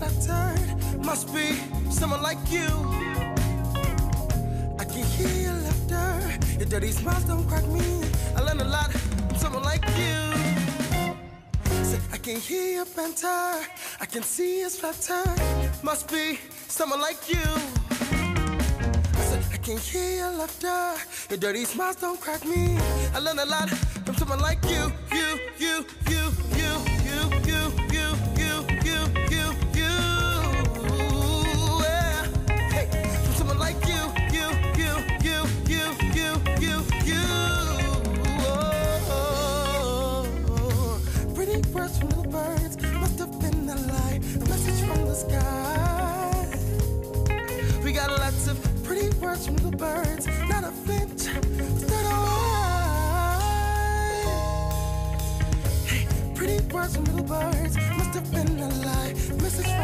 Must be someone like you. I can hear your laughter. Your dirty smiles don't crack me. I learned a lot from someone like you. Say, I can hear your banter. I can see your flatter. Must be someone like you. I I can hear your laughter. Your dirty smiles don't crack me. I learned a lot from someone like you, you, you, words from little birds must have been a lie. A message from the sky. We got lots of pretty words from little birds, not a flinch, start a Hey, pretty words from little birds must have been a lie. Message from